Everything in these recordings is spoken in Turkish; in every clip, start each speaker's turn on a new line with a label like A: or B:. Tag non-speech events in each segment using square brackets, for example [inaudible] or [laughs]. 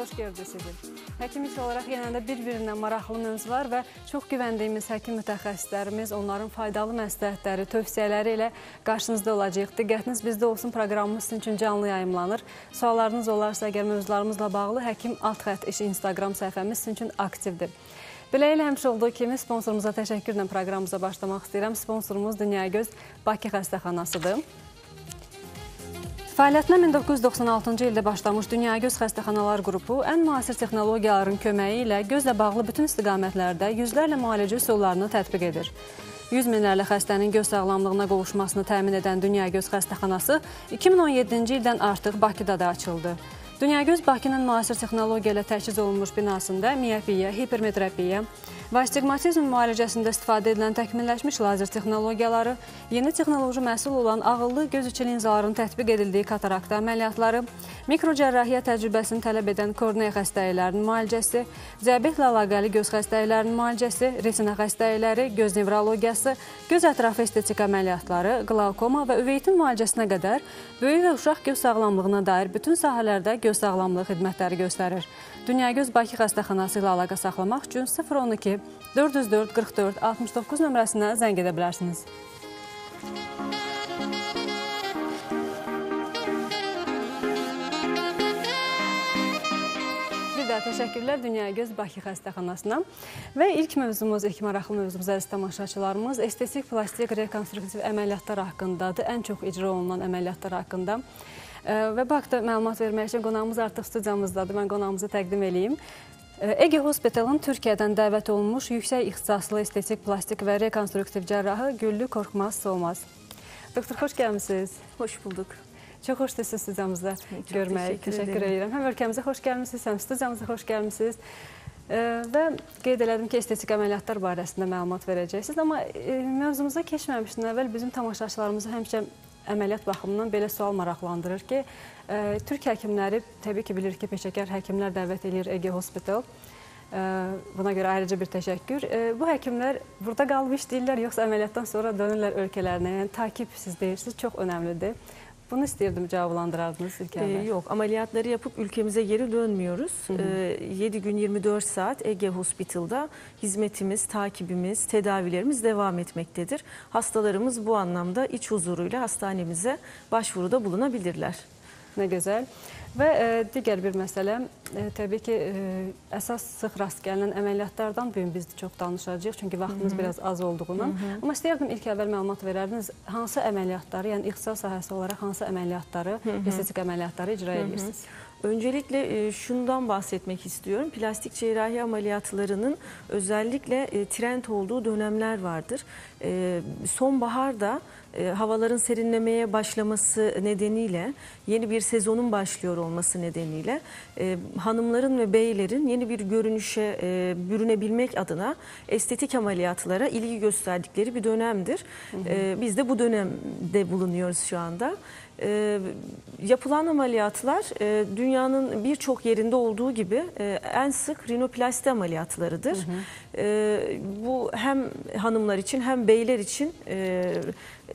A: xoş gördük sizi. Həkim iş olaraq yenə də bir-birindən maraqlı mövzular və çox güvəndiyimiz həkim mütəxəssislərimiz, onların faydalı məsləhətləri, tövsiyələri ilə qarşınızda olacaq. Diqqətiniz bizdə olsun, proqramımız sizin üçün canlı yayımlanır. Suallarınız olarsa, əgər mövzularımızla bağlı həkim alt xət işi Instagram səhifəmiz sizin üçün aktivdir. Beləliklə həmişə olduğu kimi sponsorumuza təşəkkürlə proqramımıza başlamaq istəyirəm. Sponsorumuz Dünyagöz Bakı xəstəxanasıdır. Fəaliyyətinə 1996-cı ildə başlamış Dünyagöz Xəstəxanalar qrupu ən müasir texnologiyaların köməyi ilə gözlə bağlı bütün istiqamətlərdə yüzlərlə müalicə üsullarını tətbiq edir. 100 minlərlə xəstənin göz sağlamlığına qovuşmasını təmin edən Dünyagöz Xəstəxanası 2017-ci ildən artıq Bakıda da açıldı. Dünyagöz Bakının müasir texnologiya ilə təchiz olunmuş binasında miyopiya, hipermetropiya, və astigmatizm müalicəsində istifadə edilən təkmilləşmiş lazer texnologiyaları, yeni texnoloji məhsul olan ağıllı göz içi linzaların tətbiq edildiyi katarakta əməliyyatları, mikrocərrahiyyə təcrübəsini tələb edən korneya xəstəliklərinin müalicəsi, diabetlə əlaqəli göz xəstəliklərinin müalicəsi, retina xəstəlikləri, göz nevrologiyası, göz ətrafı estetik əməliyyatları, qlaukoma və üveytin müalicəsinə qədər böyük və uşaq göz sağlamlığına dair bütün sahələrdə göz sağlamlığı xidmətləri göstərir. Dünyagöz Bakı xəstəxanası ilə əlaqə saxlamaq üçün 012 404 44 69 nömrəsinə zəng edə bilərsiniz. Təşəkkürlər Dünyagöz Bakı xəstəxanasına. Və ilk mövzumuz, ilk maraqlı mövzumuz əziz tamaşaçılarımız estetik plastik rekonstruktiv əməliyyatlar haqqındadır. Ən çox icra olunan əməliyyatlar haqqında. Və bu haqda məlumat vermək üçün qonağımız artıq studiyamızdadır. Mən qonağımızı təqdim edeyim. Ege Hospitalın Türkiyədən dəvət olunmuş yüksək ixtisaslı estetik, plastik və rekonstruktiv cərrahı Güllü Korkmaz Solmaz. Doktor, xoş gəlmişsiniz.
B: Hoş bulduk.
A: Çox xoşdur sizi studiyamızda görmək.
B: Təşəkkür,
A: təşəkkür edirəm. Həm ölkəmizə xoş gəlmişsiniz, həm studiyamıza xoş gəlmişsiniz. Və qeyd elədim ki, estetik əməliyyatlar barəsində məlumat verəcəksiniz. Amma mövzumuza keçməmişdən əvvəl bizim tamaşaçılarımızı həmişə əməliyyat baxımından belə sual maraqlandırır ki, ə, e, Türk həkimləri təbii ki, bilir ki, peşəkar həkimlər dəvət edir Ege Hospital. Ə, e, buna görə ayrıca bir təşəkkür. Ə, e, bu həkimlər burada qalıb işləyirlər, yoxsa əməliyyatdan sonra dönürlər ölkələrinə? Yəni takib siz deyirsiniz, çox önəmlidir. Bunu istəyirdim cevaplandırardınız ilk
B: Ee, yok ameliyatları yapıp ülkemize geri dönmüyoruz. Hı hı. Ee, 7 gün 24 saat Ege Hospital'da hizmetimiz, takibimiz, tedavilerimiz devam etmektedir. Hastalarımız bu anlamda iç huzuruyla hastanemize başvuruda bulunabilirler.
A: Ne güzel. Və e, digər bir məsələ, e, təbii ki, e, əsas sıx rast gəlinən əməliyyatlardan bu gün biz çox danışacağıq, çünki vaxtımız Hı -hı. biraz az olduğundan. Hı -hı. Amma istəyərdim ilk əvvəl məlumat verərdiniz, hansı əməliyyatları, yəni ixtisas sahəsi olaraq hansı əməliyyatları, estetik əməliyyatları icra edirsiniz?
B: Öncelikle e, şundan bahsetmek istiyorum. Plastik cerrahi ameliyatlarının özellikle e, trend olduğu dönemler vardır. E, sonbaharda e, havaların serinlemeye başlaması nedeniyle yeni bir sezonun başlıyor olması nedeniyle e, hanımların ve beylerin yeni bir görünüşe e, bürünebilmek adına estetik ameliyatlara ilgi gösterdikleri bir dönemdir. Hı hı. E, biz de bu dönemde bulunuyoruz şu anda. E, yapılan ameliyatlar e, dünyanın birçok yerinde olduğu gibi e, en sık rinoplasti ameliyatlarıdır. Hı hı. E, bu hem hanımlar için hem beyler için e,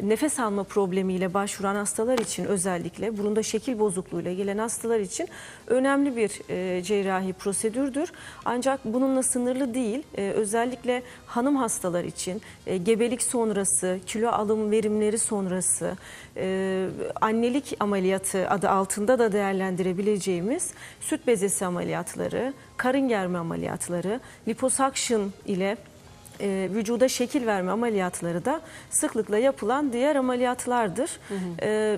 B: nefes alma problemiyle başvuran hastalar için özellikle burunda şekil bozukluğuyla gelen hastalar için önemli bir e, cerrahi prosedürdür. Ancak bununla sınırlı değil. E, özellikle hanım hastalar için gebelik sonrası, kilo alım verimleri sonrası, annelik ameliyatı adı altında da değerlendirebileceğimiz süt bezesi ameliyatları, karın germe ameliyatları, liposuction ile e, vücuda şekil verme ameliyatları da sıklıkla yapılan diğer ameliyatlardır. Hı hı. E,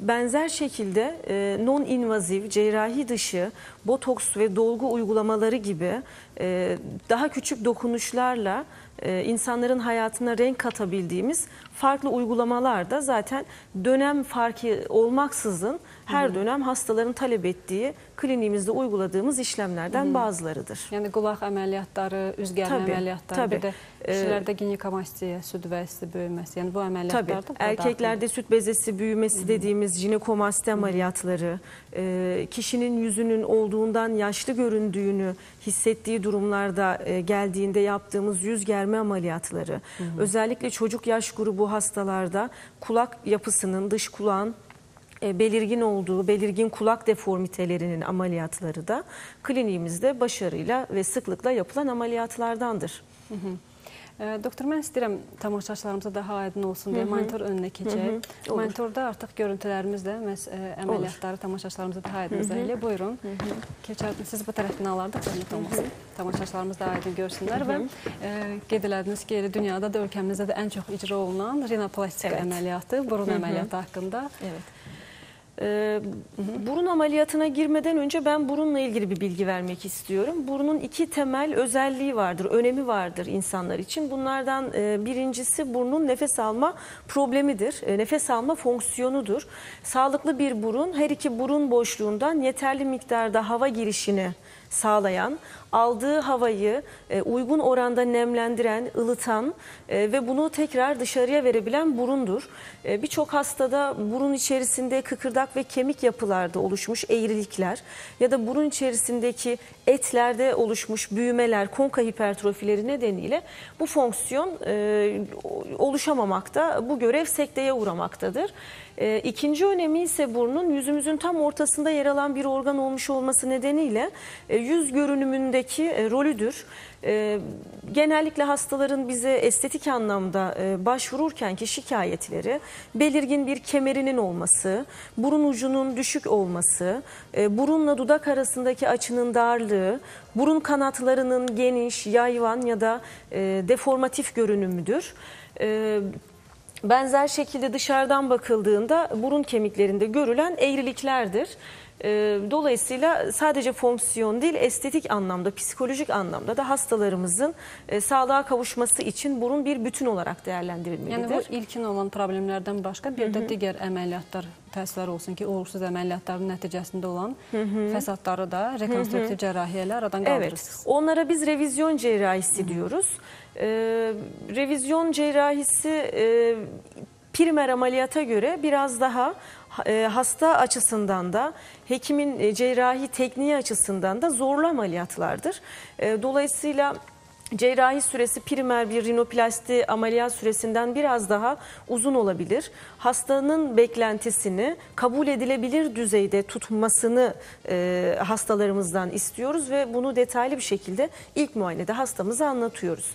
B: benzer şekilde e, non-invaziv, cerrahi dışı, botoks ve dolgu uygulamaları gibi e, daha küçük dokunuşlarla e, insanların hayatına renk katabildiğimiz farklı uygulamalar da zaten dönem farkı olmaksızın her dönem hastaların talep ettiği kliniğimizde uyguladığımız işlemlerden Hı. bazılarıdır.
A: Yani qulaq əməliyyatları, üz gərmə tabii, əməliyyatları, bir də kişilərdə ginekamastiya, süd vəzisi böyüməsi, yəni bu əməliyyatlar da
B: Erkeklerde süt bezesi büyümesi Hı. dediğimiz jinekomasti ameliyatları, e, kişinin yüzünün olduğundan yaşlı göründüğünü hissettiği durumlarda e, geldiğinde yaptığımız yüz germe ameliyatları, Hı. özellikle çocuk yaş grubu hastalarda kulak yapısının, dış kulağın e, belirgin olduğu, belirgin kulak deformitelerinin ameliyatları da kliniğimizde başarıyla ve sıklıkla yapılan ameliyatlardandır.
A: E, Doktor, mən istəyirəm tamaşaçılarımıza daha aydın olsun deyə monitor önünə keçək. Monitorda artıq görüntülərimizlə məhz ə, əməliyyatları tamaşaçılarımıza daha aydın izah elə. Buyurun. Keçərdim. Siz bu tərəfdən alardıq zəhmət olmasın. Tamaşaçılarımız da aydın görsünlər və ə, qeyd elədiniz ki, dünyada da ölkəmizdə də ən çox icra olunan rinoplastika
B: Evet.
A: əməliyyatı, burun əməliyyatı haqqında.
B: Evet. Ee, burun ameliyatına girmeden önce ben burunla ilgili bir bilgi vermek istiyorum. Burunun iki temel özelliği vardır, önemi vardır insanlar için. Bunlardan e, birincisi burnun nefes alma problemidir, e, nefes alma fonksiyonudur. Sağlıklı bir burun her iki burun boşluğundan yeterli miktarda hava girişini sağlayan, aldığı havayı e, uygun oranda nemlendiren, ılıtan e, ve bunu tekrar dışarıya verebilen burundur. E, Birçok hastada burun içerisinde kıkırdak ve kemik yapılarda oluşmuş eğrilikler ya da burun içerisindeki etlerde oluşmuş büyümeler, konka hipertrofileri nedeniyle bu fonksiyon e, oluşamamakta, bu görev sekteye uğramaktadır. E, İkinci önemi ise burnun yüzümüzün tam ortasında yer alan bir organ olmuş olması nedeniyle yüz görünümündeki e, rolüdür. E, Genellikle hastaların bize estetik anlamda e, başvururken ki şikayetleri belirgin bir kemerinin olması, burun ucunun düşük olması, burunla dudak arasındaki açının darlığı, burun kanatlarının geniş, yayvan ya da deformatif görünümüdür. Benzer şekilde dışarıdan bakıldığında burun kemiklerinde görülen eğriliklerdir. Ee, Dolayısıyla sadece fonksiyon değil estetik anlamda, psikolojik anlamda da hastalarımızın e, sağlığa kavuşması için burun bir bütün olarak
A: Yəni
B: değerlendirilmelidir.
A: bu ilkin olan problemlərdən başqa bir də digər əməliyyatlar təəssüflər olsun ki, uğursuz əməliyyatların nəticəsində olan fəsadları da rekonstruktiv cərrahiyyə ilə aradan
B: Evet,
A: qaldırırsınız.
B: onlara biz revizyon cerrahisi diyoruz. Ee, revizyon cerrahisi e, primer ameliyata göre biraz daha e, hasta açısından da hekimin e, cerrahi tekniği açısından da zorlu ameliyatlardır. E, dolayısıyla Cerrahi süresi primer bir rinoplasti ameliyat süresinden biraz daha uzun olabilir. Hastanın beklentisini kabul edilebilir düzeyde tutmasını e, hastalarımızdan istiyoruz ve bunu detaylı bir şekilde ilk muayenede hastamıza anlatıyoruz.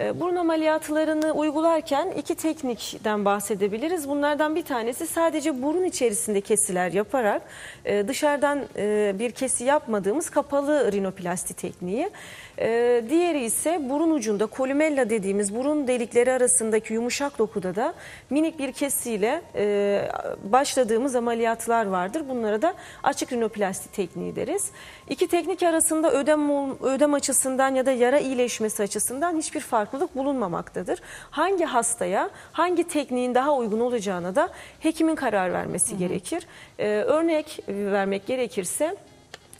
B: E, burun ameliyatlarını uygularken iki teknikten bahsedebiliriz. Bunlardan bir tanesi sadece burun içerisinde kesiler yaparak e, dışarıdan e, bir kesi yapmadığımız kapalı rinoplasti tekniği. Ee, diğeri ise burun ucunda kolumella dediğimiz burun delikleri arasındaki yumuşak dokuda da minik bir kesiyle e, başladığımız ameliyatlar vardır. Bunlara da açık rinoplasti tekniği deriz. İki teknik arasında ödem, ödem açısından ya da yara iyileşmesi açısından hiçbir farklılık bulunmamaktadır. Hangi hastaya hangi tekniğin daha uygun olacağına da hekimin karar vermesi gerekir. Ee, örnek vermek gerekirse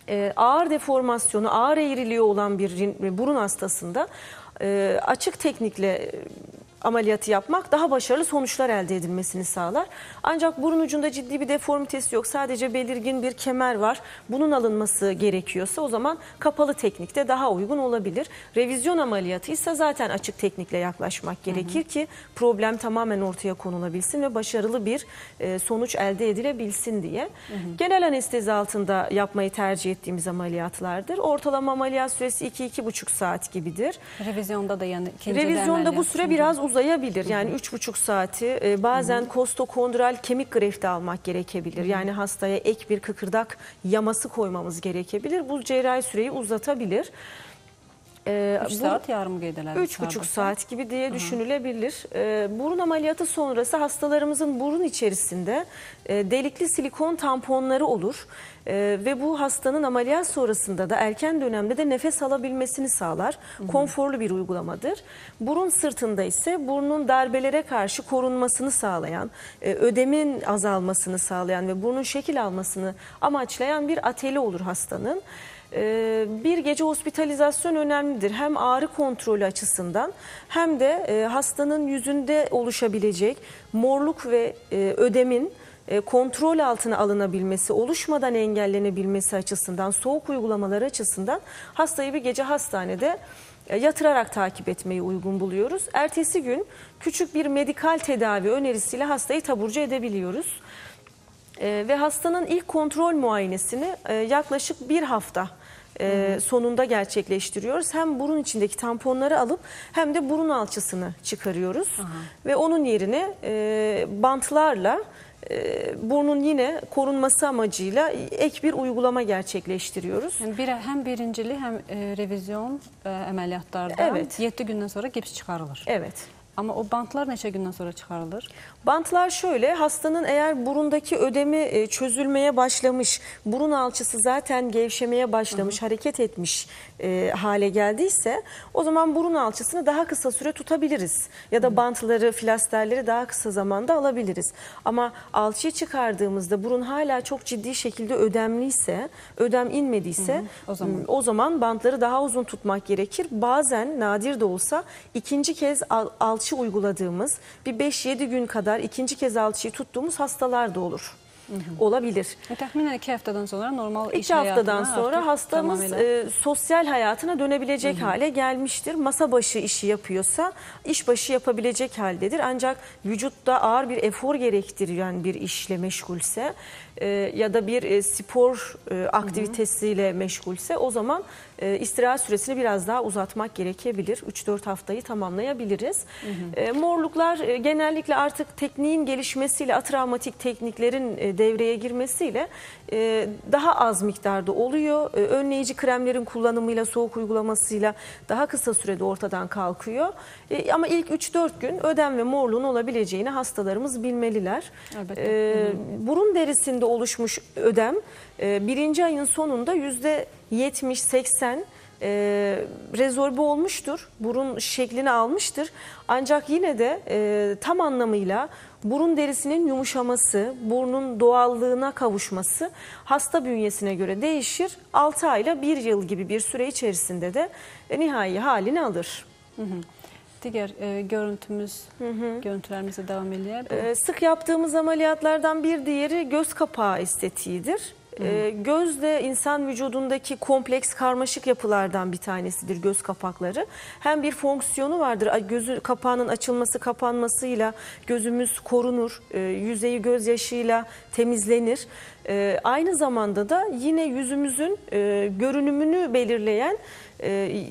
B: e, ağır deformasyonu, ağır eğriliği olan bir burun hastasında e, açık teknikle ameliyatı yapmak daha başarılı sonuçlar elde edilmesini sağlar. Ancak burun ucunda ciddi bir deformitesi yok. Sadece belirgin bir kemer var. Bunun alınması gerekiyorsa o zaman kapalı teknikte daha uygun olabilir. Revizyon ameliyatı ise zaten açık teknikle yaklaşmak gerekir ki problem tamamen ortaya konulabilsin ve başarılı bir e, sonuç elde edilebilsin diye. Genel anestezi altında yapmayı tercih ettiğimiz ameliyatlardır. Ortalama ameliyat süresi 2-2,5 saat gibidir.
A: Revizyonda da ikinci
B: Revizyonda bu süre biraz uzayabilir. Yani üç buçuk saati e, bazen kostokondral kemik grefti almak gerekebilir. Yani hastaya ek bir kıkırdak yaması koymamız gerekebilir. Bu cerrahi süreyi uzatabilir. Ee,
A: 3
B: bu-
A: saat yarım
B: buçuk
A: hardasa.
B: saat gibi diye düşünülebilir. Ee, burun ameliyatı sonrası hastalarımızın burun içerisinde e, delikli silikon tamponları olur. Ee, ve bu hastanın ameliyat sonrasında da erken dönemde de nefes alabilmesini sağlar. Konforlu bir uygulamadır. Burun sırtında ise burnun darbelere karşı korunmasını sağlayan, e, ödemin azalmasını sağlayan ve burnun şekil almasını amaçlayan bir ateli olur hastanın. Ee, Bir gece hospitalizasyon önemlidir. Hem ağrı kontrolü açısından hem de e, hastanın yüzünde oluşabilecek morluk ve e, ödemin e, kontrol altına alınabilmesi, oluşmadan engellenebilmesi açısından, soğuk uygulamaları açısından hastayı bir gece hastanede yatırarak takip etmeyi uygun buluyoruz. Ertesi gün küçük bir medikal tedavi önerisiyle hastayı taburcu edebiliyoruz. E, ve hastanın ilk kontrol muayenesini e, yaklaşık bir hafta e, sonunda gerçekleştiriyoruz. Hem burun içindeki tamponları alıp hem de burun alçısını çıkarıyoruz. Ve onun yerine e, bantlarla e, burnun yine korunması amacıyla ek bir uygulama gerçekleştiriyoruz.
A: Bir həm birincili, həm e, revizyon e, əməliyyatlarda
B: Evet.
A: 7 gündən sonra gips çıxarılır.
B: Evet.
A: Amma o bantlar neçə gündən sonra çıxarılır?
B: Bantlar şöyle, hastanın eğer burundaki ödemi e, çözülmeye başlamış, burun alçısı zaten gevşemeye başlamış, hareket etmiş e, hale geldiyse o zaman burun alçısını daha kısa süre tutabiliriz. Ya da bantları, filasterleri daha kısa zamanda alabiliriz. Ama alçıyı çıkardığımızda burun hala çok ciddi şekilde ödemliyse, ödem inmediyse
A: o zaman.
B: o zaman bantları daha uzun tutmak gerekir. Bazen nadir de olsa ikinci kez al- alçı uyguladığımız bir 5-7 gün kadar ikinci kez alçıyı tuttuğumuz hastalar da olur. Olabilir.
A: E, təxminən 2 həftədən sonra normal iş
B: İki haftadan
A: həyatına
B: sonra hastamız e, sosyal hayatına dönebilecek hale gelmiştir. Masa başı işi yapıyorsa iş başı yapabilecek haldedir. Ancak vücutta ağır bir efor gerektiren bir işle meşgulse e, ya da bir e, spor e, aktivitesiyle meşgulse o zaman e, istirahat süresini biraz daha uzatmak gerekebilir. 3-4 haftayı tamamlayabiliriz. E, morluklar e, genellikle artık tekniğin gelişmesiyle, atravmatik tekniklerin e, devreye girmesiyle e, daha az miktarda oluyor. E, önleyici kremlerin kullanımıyla, soğuk uygulamasıyla daha kısa sürede ortadan kalkıyor. E, ama ilk 3-4 gün ödem ve morluğun olabileceğini hastalarımız bilmeliler. E, burun derisinde oluşmuş ödem e, birinci ayın sonunda yüzde 70-80 e, rezorbe olmuştur. Burun şeklini almıştır. Ancak yine de e, tam anlamıyla burun derisinin yumuşaması, burnun doğallığına kavuşması hasta bünyesine göre değişir. 6 ayla 1 yıl gibi bir süre içerisinde de e, nihai halini alır.
A: Digər e, görüntümüz, görüntülərimizə davam eləyək.
B: Ee, Sık yaptığımız ameliyatlardan bir diğeri göz kapağı estetiğidir. Ee, Göz de insan vücudundaki kompleks karmaşık yapılardan bir tanesidir göz kapakları. Hem bir fonksiyonu vardır. Gözü kapağının açılması kapanmasıyla gözümüz korunur. Ee, Yüzeyi gözyaşıyla temizlenir. Ee, Aynı zamanda da yine yüzümüzün e, görünümünü belirleyen e,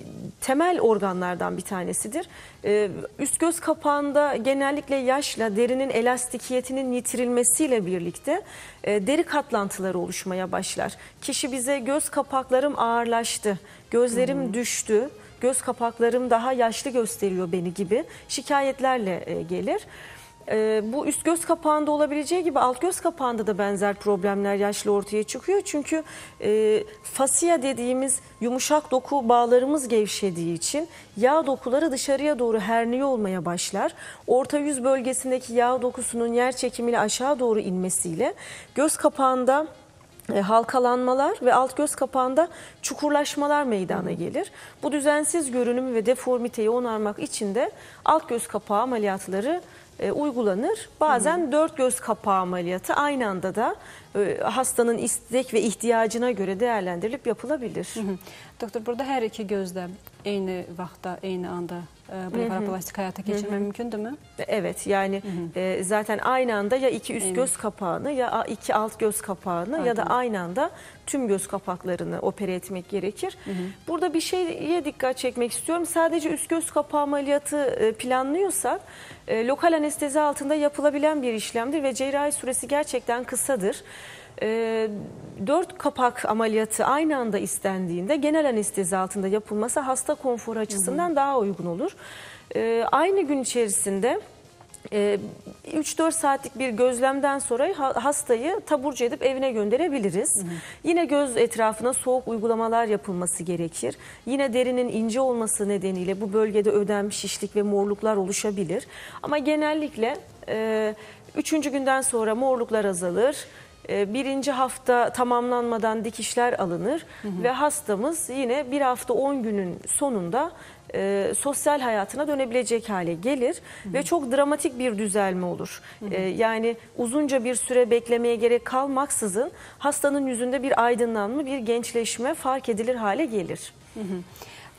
B: temel organlardan bir tanesidir. E, üst göz kapağında genellikle yaşla derinin elastikiyetinin yitirilmesiyle birlikte e, deri katlantıları oluşmaya başlar. Kişi bize göz kapaklarım ağırlaştı, gözlerim düştü, göz kapaklarım daha yaşlı gösteriyor beni gibi şikayetlerle e, gelir. Ee, bu üst göz kapağında olabileceği gibi alt göz kapağında da benzer problemler yaşlı ortaya çıkıyor. Çünkü e, fasya dediğimiz yumuşak doku bağlarımız gevşediği için yağ dokuları dışarıya doğru herniye olmaya başlar. Orta yüz bölgesindeki yağ dokusunun yer çekimiyle aşağı doğru inmesiyle göz kapağında e, halkalanmalar ve alt göz kapağında çukurlaşmalar meydana gelir. Bu düzensiz görünümü ve deformiteyi onarmak için de alt göz kapağı ameliyatları e, uygulanır. Bazen dört göz kapağı ameliyatı aynı anda da e, hastanın istek ve ihtiyacına göre değerlendirilip yapılabilir.
A: Doktor, burada hər iki gözdə eyni vaxtda, eyni anda e, blefaroplastik həyata keçirmək mümkündürmü?
B: Evet yani e, zaten aynı anda ya iki üst
A: Evet.
B: göz kapağını ya iki alt göz kapağını ya da
A: Aynen.
B: aynı anda tüm göz kapaklarını opere etmek gerekir. Burada bir şeye dikkat çekmek istiyorum. Sadece üst göz kapağı ameliyatı e, planlıyorsak e, lokal anestezi altında yapılabilen bir işlemdir ve cerrahi süresi gerçekten kısadır. E, dört kapak ameliyatı aynı anda istendiğinde genel anestezi altında yapılması hasta konforu açısından daha uygun olur. E, aynı gün içerisinde e, 3-4 saatlik bir gözlemden sonra ha- hastayı taburcu edip evine gönderebiliriz. Yine göz etrafına soğuk uygulamalar yapılması gerekir. Yine derinin ince olması nedeniyle bu bölgede ödem, şişlik ve morluklar oluşabilir. Ama genellikle e, üçüncü günden sonra morluklar azalır. E, Birinci hafta tamamlanmadan dikişler alınır ve hastamız yine bir hafta 10 günün sonunda e, sosyal hayatına dönebilecek hale gelir ve çok dramatik bir düzelme olur. E, yani uzunca bir süre beklemeye gerek kalmaksızın hastanın yüzünde bir aydınlanma, bir gençleşme fark edilir hale gelir.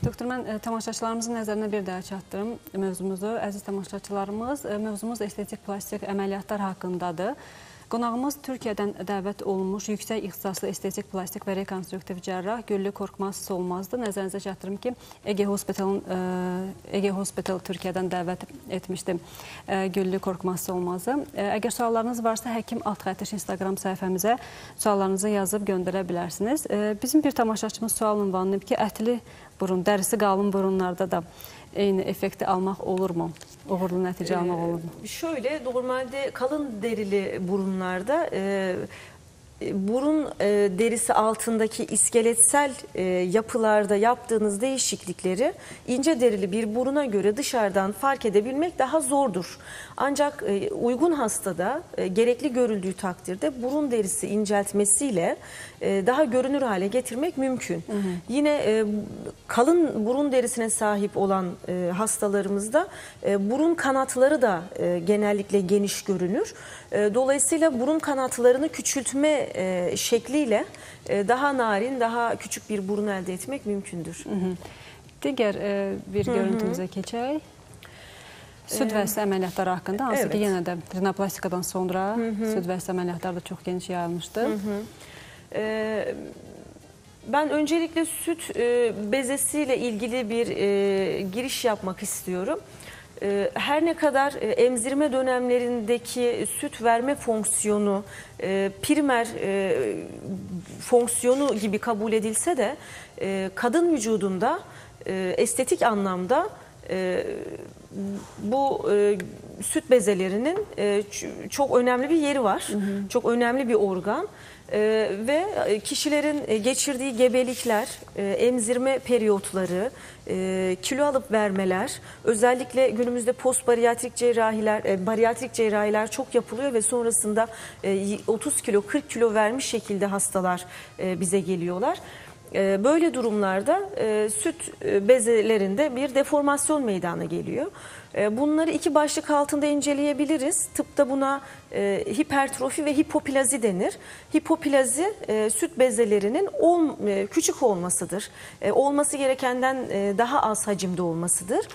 A: Doktor, mən e, tamaşaçılarımızın nəzərinə bir daha çatdırım mövzumuzu. Əziz tamaşaçılarımız, e, mövzumuz estetik plastik əməliyyatlar haqqındadır. Qonağımız Türkiyədən dəvət olunmuş yüksək ixtisaslı estetik plastik və rekonstruktiv cərrah Güllü Korkmaz Solmazdır. Nəzərinizə çatdırım ki, Ege Hospitalın ə, Ege Hospital Türkiyədən dəvət etmişdi ə, Güllü Korkmaz Solmazı. Ə, Əgər suallarınız varsa həkim alt xəttiş Instagram səhifəmizə suallarınızı yazıb göndərə bilərsiniz. Bizim bir tamaşaçımız sual ünvanlayıb ki, ətli burun, dərisi qalın burunlarda da eyni effekti almaq olurmu? Uğurlu nəticə almaq olurmu?
B: Şöyle normalde kalın derili burunlarda e, burun e, derisi altındaki iskeletsel e, yapılarda yaptığınız değişiklikleri ince derili bir buruna göre dışarıdan fark edebilmek daha zordur. Ancak e, uygun hastada e, gerekli görüldüğü takdirde burun derisi inceltmesiyle e, daha görünür hale getirmek mümkün. Yine e, kalın burun derisine sahip olan e, hastalarımızda e, burun kanatları da e, genellikle geniş görünür. E, dolayısıyla burun kanatlarını küçültme e, şekliyle e, daha narin, daha küçük bir burun elde etmek mümkündür.
A: Digər e, bir görüntümüzə keçək. Süd vəsi əməliyyatları haqqında, hansı
B: Evet.
A: ki, yenə də rinoplastikadan sonra süd vəsi əməliyyatları da çox geniş yayılmışdı.
B: Ee, Ben öncelikle süt e, bezesiyle ilgili bir e, giriş yapmak istiyorum. E, Her ne kadar e, emzirme dönemlerindeki süt verme fonksiyonu e, primer e, fonksiyonu gibi kabul edilse de kadın vücudunda estetik anlamda bu süt bezelerinin çok önemli bir yeri var. Çok önemli bir organ. E, ve kişilerin e, geçirdiği gebelikler, e, emzirme periyotları, e, kilo alıp vermeler, özellikle günümüzde post bariyatrik cerrahiler, e, bariyatrik cerrahiler çok yapılıyor ve sonrasında e, y- 30 kilo, 40 kilo vermiş şekilde hastalar e, bize geliyorlar. E, Böyle durumlarda e, süt e, bezelerinde bir deformasyon meydana geliyor. E, Bunları iki başlık altında inceleyebiliriz. Tıpta buna e, hipertrofi ve hipoplazi denir. Hipoplazi e, süt bezelerinin ol, e, küçük olmasıdır. E, olması gerekenden e, daha az hacimde olmasıdır.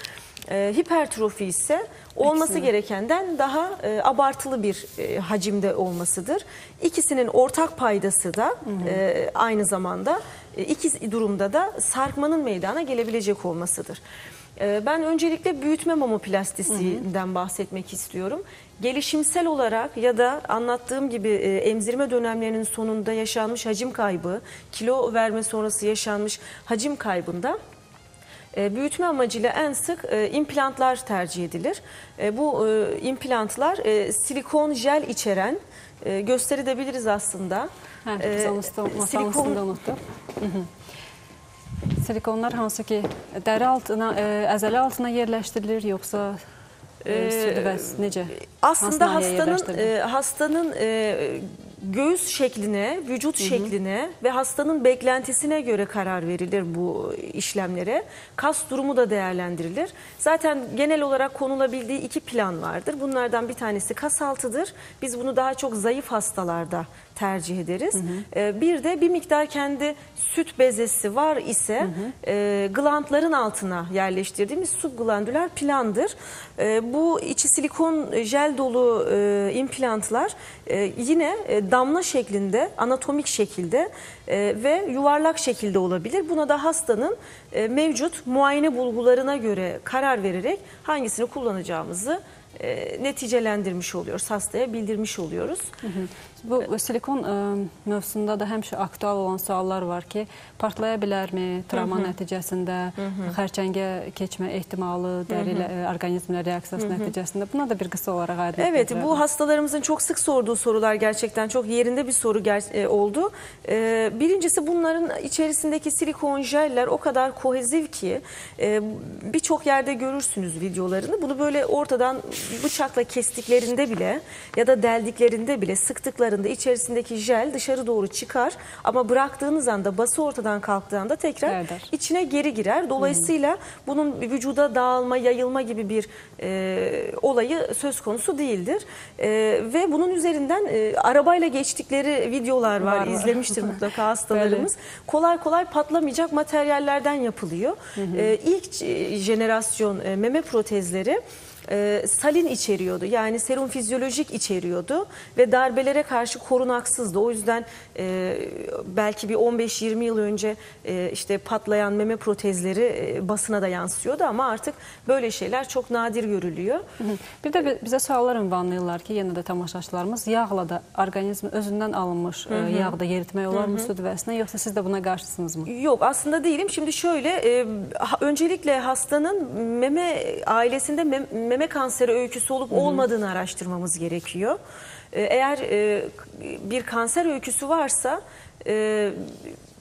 B: E, hipertrofi ise olması
A: Aksine.
B: gerekenden daha e, abartılı bir e, hacimde olmasıdır. İkisinin ortak paydası da e, aynı zamanda e, iki durumda da sarkmanın meydana gelebilecek olmasıdır. E, ben öncelikle büyütme mamoplastisinden bahsetmek istiyorum. Gelişimsel olarak ya da anlattığım gibi e, emzirme dönemlerinin sonunda yaşanmış hacim kaybı, kilo verme sonrası yaşanmış hacim kaybında e, Büyütme amacıyla en sık e, implantlar tercih edilir. Bu implantlar silikon jel içeren e, gösterebiliriz aslında.
A: Hə,
B: E,
A: biz onu
B: silikon-.
A: Hı -hı. Silikonlar hansı ki, dəri altına, e, əzələ altına yerləşdirilir, yoxsa e,
B: Ee,
A: süd vəsi necə?
B: Aslında hastanın e, hastanın e, göğüs şekline, vücut şekline ve hastanın beklentisine göre karar verilir bu işlemlere. Kas durumu da değerlendirilir. Zaten genel olarak konulabildiği iki plan vardır. Bunlardan bir tanesi kas altıdır. Biz bunu daha çok zayıf hastalarda tercih ederiz. E, bir de bir miktar kendi süt bezesi var ise e, glandların altına yerleştirdiğimiz subglandüler plandır. E, bu içi silikon jel dolu e, implantlar e, yine e, damla şeklinde, anatomik şekilde e, ve yuvarlak şekilde olabilir. Buna da hastanın e, mevcut muayene bulgularına göre karar vererek hangisini kullanacağımızı e, neticelendirmiş oluyoruz, hastaya bildirmiş oluyoruz.
A: Bu silikon ə, mövzusunda da həmişə aktual olan suallar var ki, partlaya bilərmi travma nəticəsində, xərçəngə keçmə ehtimalı, dəri ilə orqanizmlə reaksiyası nəticəsində. Buna da bir qısa olaraq aydınlıq
B: Evet bu hastalarımızın çok sık sorduğu sorular gerçekten çok yerinde bir soru e, oldu. E, birincisi bunların içerisindeki silikon jeller o kadar koheziv ki e, birçok yerde görürsünüz videolarını. Bunu böyle ortadan bıçakla kestiklerinde bile ya da deldiklerinde bile sıktıklarında içerisindeki jel dışarı doğru çıkar ama bıraktığınız anda bası ortadan kalktığı anda tekrar
A: Gerdar.
B: içine geri girer. Dolayısıyla bunun vücuda dağılma, yayılma gibi bir e, olayı söz konusu değildir. E, ve bunun üzerinden e, arabayla geçtikleri videolar var.
A: Var.
B: İzlemiştir mutlaka hastalarımız. [laughs] Kolay kolay patlamayacak materyallerden yapılıyor. E, ilk e, jenerasyon e, meme protezleri e, salin içeriyordu. Yani serum fizyolojik içeriyordu ve darbelere karşı korunaksızdı. O yüzden e, belki bir 15-20 yıl önce e, işte patlayan meme protezleri e, basına da yansıyordu ama artık böyle şeyler çok nadir görülüyor.
A: Bir bi- bizə suallar ünvanlayırlar ki, yenə də tamaşaçılarımız yağla da orqanizm özündən alınmış e, yağı da yeritmək olarmı süd vəsinə, yoxsa siz də buna qarşısınızmı?
B: Yok aslında değilim. Şimdi şöyle e, öncelikle hastanın meme ailesinde mem- meme kanseri öyküsü olup olmadığını araştırmamız gerekiyor. E, eğer e, bir kanser öyküsü varsa e,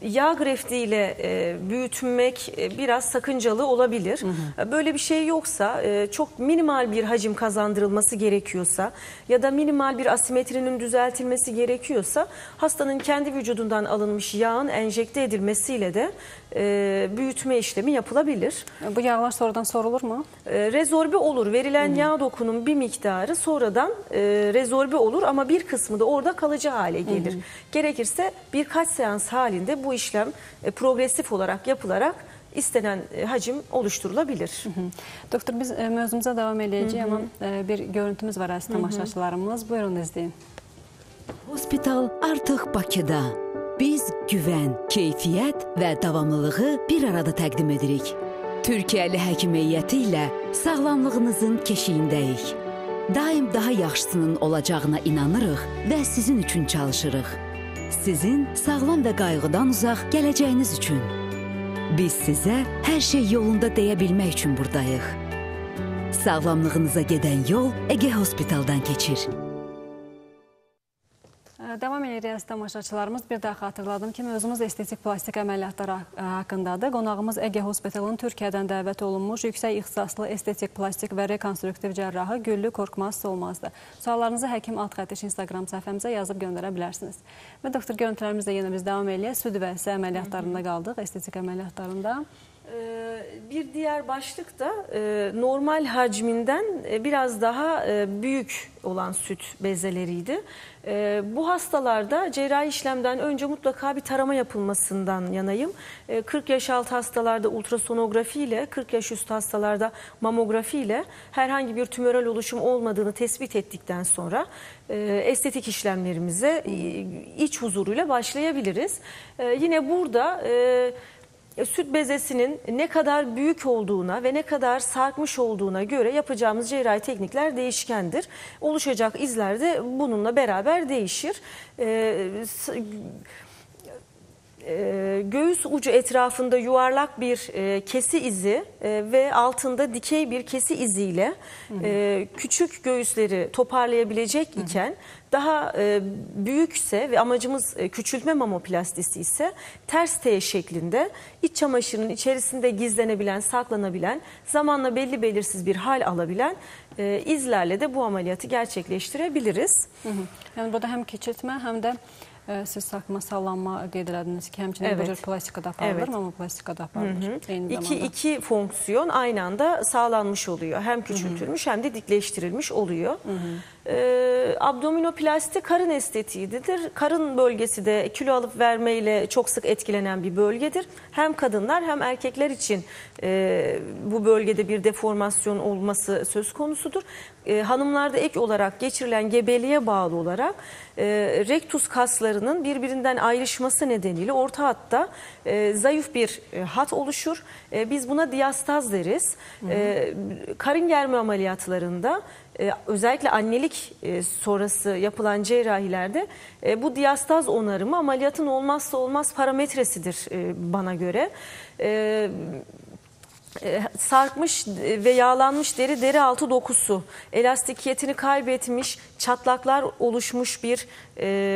B: yağ greftiyle e, büyütmek e, biraz sakıncalı olabilir. Böyle bir şey yoksa e, çok minimal bir hacim kazandırılması gerekiyorsa ya da minimal bir asimetrinin düzeltilmesi gerekiyorsa hastanın kendi vücudundan alınmış yağın enjekte edilmesiyle de e, büyütme işlemi yapılabilir.
A: Bu yağlar sonradan sorulurmu?
B: E, rezorbe olur. Verilen yağ dokunun bir miktarı sonradan e, rezorbe olur ama bir kısmı da orada kalıcı hale gelir. Gerekirse birkaç seans halinde bu işlem e, progresif olarak yapılarak istenen e, hacim oluşturulabilir.
A: Doktor, biz e, mövzumuza davam edəcəyik, amma e, bir görüntümüz var əziz tamaşaçılarımız. Buyurun izləyin.
C: Hospital artıq Bakıda. Biz güvən, keyfiyyət və davamlılığı bir arada təqdim edirik. Türkiyəli həkim heyəti ilə sağlamlığınızın keşiyindəyik. Daim daha yaxşısının olacağına inanırıq və sizin üçün çalışırıq. Sizin sağlam və qayğıdan uzaq gələcəyiniz üçün. Biz sizə hər şey yolunda deyə bilmək üçün burdayıq. Sağlamlığınıza gedən yol Ege Hospitaldan keçir.
A: Davam edirik əziz tamaşaçılarımız. Bir daha xatırladım ki, mövzumuz estetik plastik əməliyyatlar haqq- ə, haqqındadır. Qonağımız Ege Hospitalın Türkiyədən dəvət olunmuş yüksək ixtisaslı estetik plastik və rekonstruktiv cərrahı Güllü Korkmaz Solmazdır. Suallarınızı Həkim Alt Xəttiş Instagram səhifəmizə yazıb göndərə bilərsiniz. Və doktor görüntülərimizlə yenə biz davam edirik. Süd və isə əməliyyatlarında qaldıq, estetik əməliyyatlarında.
B: Ee, Bir diğer başlık da e, normal hacminden e, biraz daha e, büyük olan süt bezeleriydi. Bu hastalarda cerrahi işlemden önce mutlaka bir tarama yapılmasından yanayım. E, 40 yaş altı hastalarda ultrasonografi ile 40 yaş üstü hastalarda mamografi ile herhangi bir tümörel oluşum olmadığını tespit ettikten sonra estetik işlemlerimize iç huzuruyla başlayabiliriz. Yine burada e, e, süt bezesinin ne kadar büyük olduğuna ve ne kadar sarkmış olduğuna göre yapacağımız cerrahi teknikler değişkendir. Oluşacak izler de bununla beraber değişir. S- e, göğüs ucu etrafında yuvarlak bir e, kesi izi e, ve altında dikey bir kesi iziyle e, küçük göğüsleri toparlayabilecek iken daha e, büyükse ve amacımız e, küçültme mamoplastisi ise ters T şeklinde iç çamaşırının içerisinde gizlenebilen, saklanabilen, zamanla belli belirsiz bir hal alabilen e, izlerle de bu ameliyatı gerçekleştirebiliriz.
A: Hı -hı. Yəni burada həm keçirtmə, həm də ə, siz sakma, sallanma qeyd elədiniz ki, həmçinin bu
B: Evet.
A: cür plastikada aparılır,
B: Evet.
A: mamoplastikada aparılır. Eyni
B: İki,
A: zamanda.
B: iki fonksiyon aynı anda sağlanmış oluyor. Hem küçültülmüş hem de dikleştirilmiş oluyor. Ee, abdominoplasti karın estetiğidir. Karın bölgesi de kilo alıp vermeyle çok sık etkilenen bir bölgedir. Hem kadınlar hem erkekler için e, bu bölgede bir deformasyon olması söz konusudur. E, hanımlarda ek olarak geçirilen gebeliğe bağlı olarak e, rektus kaslarının birbirinden ayrışması nedeniyle orta hatta e, zayıf bir e, hat oluşur. E, biz buna diastaz deriz. E, karın germe ameliyatlarında e, özellikle annelik e, sonrası yapılan cerrahilerde e, bu diastaz onarımı ameliyatın olmazsa olmaz parametresidir bana göre. Sarkmış ve yağlanmış deri deri altı dokusu, elastikiyetini kaybetmiş, çatlaklar oluşmuş bir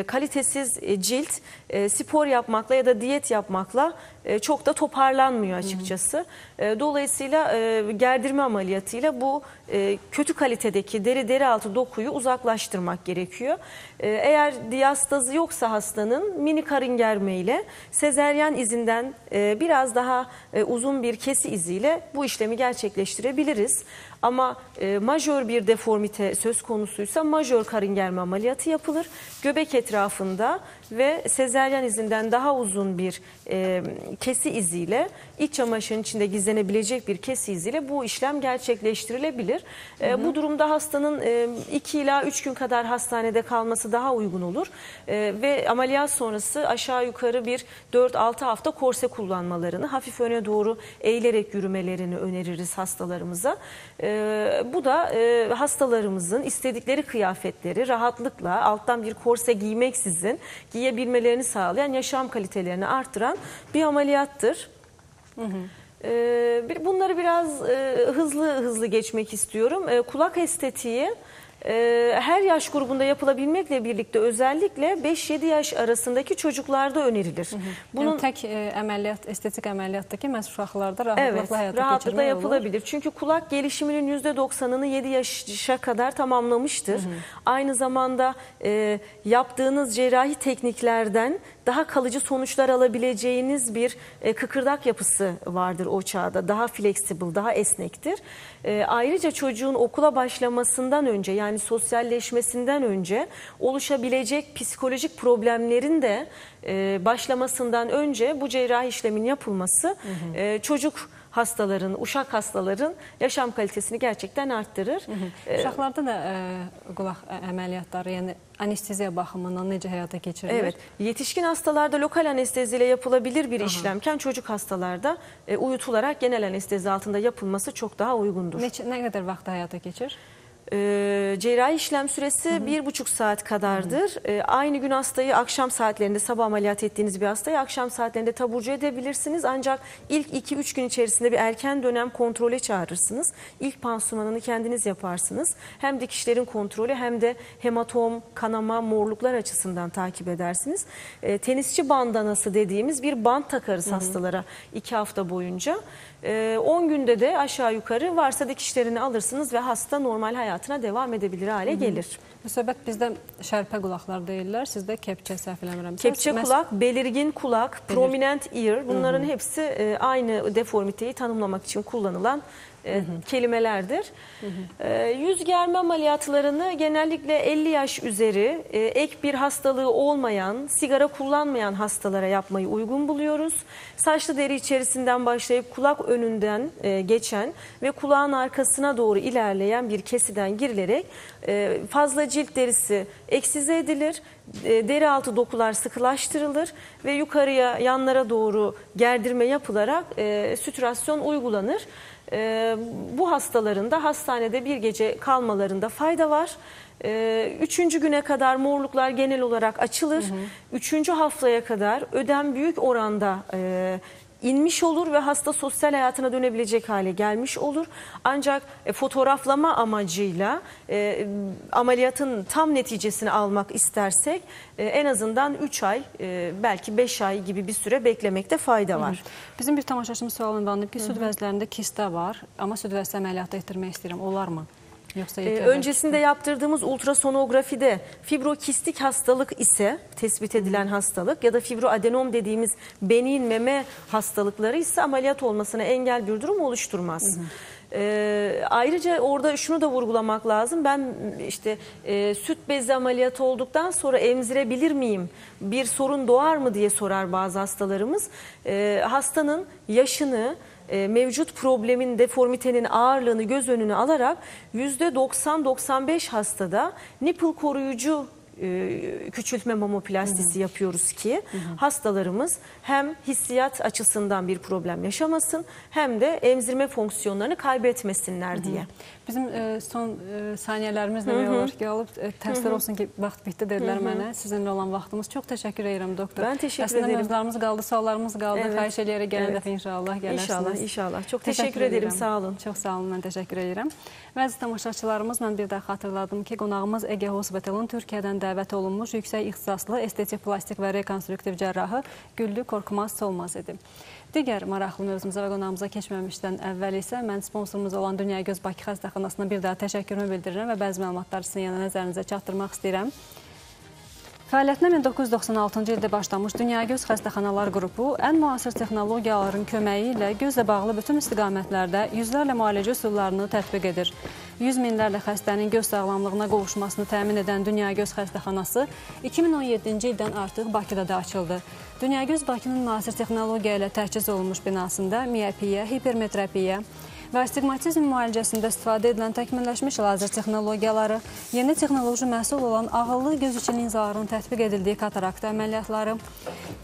B: kalitesiz cilt e, spor yapmakla ya da diyet yapmakla e, çok da toparlanmıyor açıkçası. E, dolayısıyla e, gerdirme ameliyatıyla bu e, kötü kalitedeki deri deri altı dokuyu uzaklaştırmak gerekiyor. E, eğer diastazı yoksa hastanın mini karın germe ile sezeryan izinden e, biraz daha e, uzun bir kesi iziyle bu işlemi gerçekleştirebiliriz. Ama e, majör bir deformite söz konusuysa majör karın germe ameliyatı yapılır. Göbek etrafında ve sezeryan izinden daha uzun bir e, kesi iziyle iç çamaşırın içinde gizlenebilecek bir kesi iziyle bu işlem gerçekleştirilebilir. E, bu durumda hastanın 2 ila 3 gün kadar hastanede kalması daha uygun olur E, ve ameliyat sonrası aşağı yukarı bir 4-6 hafta korse kullanmalarını hafif öne doğru eğilerek yürümelerini öneririz hastalarımıza. E, bu da e, hastalarımızın istedikleri kıyafetleri rahatlıkla alttan bir korse giymeksizin giyebilmelerini sağlayan yaşam kalitelerini arttıran bir ameliyattır. Ee, bir- bunları biraz e, hızlı hızlı geçmek istiyorum. E, kulak estetiği e, her yaş grubunda yapılabilmekle birlikte özellikle 5-7 yaş arasındaki çocuklarda önerilir.
A: Bunun tək e, əməliyyat, estetik əməliyyatdakı məhz uşaqlarda rahatlıqla
B: Evet,
A: həyata
B: rahatlıkla
A: keçirmək olur.
B: yapılabilir. Çünkü kulak gelişiminin %90'ını 7 yaşa kadar tamamlamıştır. Aynı zamanda e, yaptığınız cerrahi tekniklerden daha kalıcı sonuçlar alabileceğiniz bir e, kıkırdak yapısı vardır o çağda. Daha flexible, daha esnektir. E, ayrıca çocuğun okula başlamasından önce yani sosyalleşmesinden önce oluşabilecek psikolojik problemlerin de e, başlamasından önce bu cerrahi işlemin yapılması e, çocuk hastaların, uşak hastaların yaşam kalitesini gerçekten arttırır. E,
A: Uşaqlarda da e, qulaq ə- əməliyyatları, yəni anesteziya baxımından necə həyata keçirilir?
B: Evet, yetişkin hastalarda lokal anesteziyle yapılabilir bir işlemken çocuk hastalarda e, uyutularak genel anestezi altında yapılması çok daha uygundur.
A: Neçə, nə qədər vaxt həyata keçir?
B: Ee, cerrahi işlem süresi bir buçuk saat kadardır. Ee, aynı gün hastayı akşam saatlerinde sabah ameliyat ettiğiniz bir hastayı akşam saatlerinde taburcu edebilirsiniz. Ancak ilk 2-3 gün içerisinde bir erken dönem kontrole çağırırsınız. İlk pansumanını kendiniz yaparsınız. Hem dikişlerin kontrolü hem de hematom, kanama, morluklar açısından takip edersiniz. Ee, tenisçi bandanası dediğimiz bir band takarız hastalara 2 hafta boyunca. Ee, 10 günde de aşağı yukarı varsa dikişlerini alırsınız ve hasta normal hayatına devam edebilir hale gelir.
A: Söhbət bizdə şərpə qulaqlar deyirlər, sizdə kepçə səhv eləmirəm.
B: Kepçe kulak, belirgin kulak, prominent ear. Bunların hepsi e, aynı deformiteyi tanımlamak için kullanılan e, kelimelerdir. E, yüz germe ameliyatlarını genellikle 50 yaş üzeri e, ek bir hastalığı olmayan, sigara kullanmayan hastalara yapmayı uygun buluyoruz. Saçlı deri içerisinden başlayıp kulak önünden e, geçen ve kulağın arkasına doğru ilerleyen bir kesiden girilerek fazla cilt derisi eksize edilir. Deri altı dokular sıkılaştırılır ve yukarıya yanlara doğru gerdirme yapılarak e, sütürasyon uygulanır. E, bu hastaların da hastanede bir gece kalmalarında fayda var. E, üçüncü güne kadar morluklar genel olarak açılır. Üçüncü haftaya kadar ödem büyük oranda e, inmiş olur ve hasta sosyal hayatına dönebilecek hale gelmiş olur. Ancak e, fotoğraflama amacıyla e, ameliyatın tam neticesini almak istersek e, en azından 3 ay e, belki 5 ay gibi bir süre beklemekte fayda var.
A: Bizim bir tamaşaçımız sual ünvanlayıb ki, süd vəzlərində kistə var, amma süd vəzsi əməliyyatı etdirmək istəyirəm. Olarmı?
B: Ee,
A: yeterli?
B: öncesinde yaptırdığımız ultrasonografide fibrokistik hastalık ise tespit edilen hastalık ya da fibroadenom dediğimiz benin meme hastalıkları ise ameliyat olmasına engel bir durum oluşturmaz. Ee, ayrıca orada şunu da vurgulamak lazım. Ben işte e, süt bezi ameliyatı olduktan sonra emzirebilir miyim? Bir sorun doğar mı diye sorar bazı hastalarımız. Ee, hastanın yaşını, e, mevcut problemin deformitenin ağırlığını göz önüne alarak %90-95 hastada nipple koruyucu e, küçültme mamoplastisi yapıyoruz ki hastalarımız hem hissiyat açısından bir problem yaşamasın hem de emzirme fonksiyonlarını kaybetmesinler diye.
A: Bizim e, son e, saniyələrimiz demək olar ki, alıb e, təəssüf olsun ki, vaxt bitdi dedilər mənə. Sizinlə olan vaxtımız çox təşəkkür edirəm doktor.
B: Ben teşekkür
A: Əslində
B: ederim.
A: mövzularımız qaldı, suallarımız qaldı.
B: Evet.
A: Xahiş eləyərək gələn
B: Evet.
A: dəfə inşallah gələrsiniz.
B: İnşallah, inşallah. Çok teşekkür ederim,
A: edirəm.
B: sağ olun.
A: Çox sağ olun, mən təşəkkür edirəm. Və əziz tamaşaçılarımız, mən bir daha xatırladım ki, qonağımız Ege Hospitalın Türkiyədən dəvət olunmuş yüksək ixtisaslı estetik, plastik və rekonstruktiv cərrahı Güllü Korkmaz Solmaz idi. Digər maraqlı mövzumuza və qonağımıza keçməmişdən əvvəl isə mən sponsorumuz olan Dünya Göz Bakı Xəstəxanasına bir daha təşəkkürümü bildirirəm və bəzi məlumatları sizin yanına nəzərinizə çatdırmaq istəyirəm. Fəaliyyətinə 1996-cı ildə başlamış Dünyagöz Xəstəxanalar qrupu ən müasir texnologiyaların köməyi ilə gözlə bağlı bütün istiqamətlərdə yüzlərlə müalicə üsullarını tətbiq edir. Yüz minlərlə xəstənin göz sağlamlığına qovuşmasını təmin edən Dünyagöz Xəstəxanası 2017-ci ildən artıq Bakıda da açıldı. Dünyagöz Bakının müasir texnologiya ilə təchiz olunmuş binasında miyopiya, hipermetropiya, və astigmatizm müalicəsində istifadə edilən təkmilləşmiş lazer texnologiyaları, yeni texnoloji məhsul olan ağıllı göz üçün linzaların tətbiq edildiyi katarakta əməliyyatları,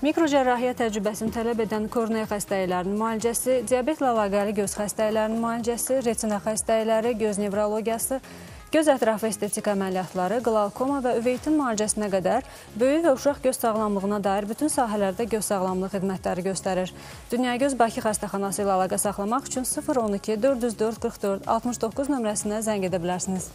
A: mikrocərrahiyyə təcrübəsini tələb edən kornea xəstəliklərinin müalicəsi, diabetlə əlaqəli göz xəstəliklərinin müalicəsi, retina xəstəlikləri, göz nevrologiyası, Göz ətrafı estetik əməliyyatları, qlalkoma və üveytin müalicəsinə qədər böyük və uşaq göz sağlamlığına dair bütün sahələrdə göz sağlamlığı xidmətləri göstərir. Dünyagöz Bakı xəstəxanası ilə əlaqə saxlamaq üçün 012 404 44 69 nömrəsinə zəng edə bilərsiniz.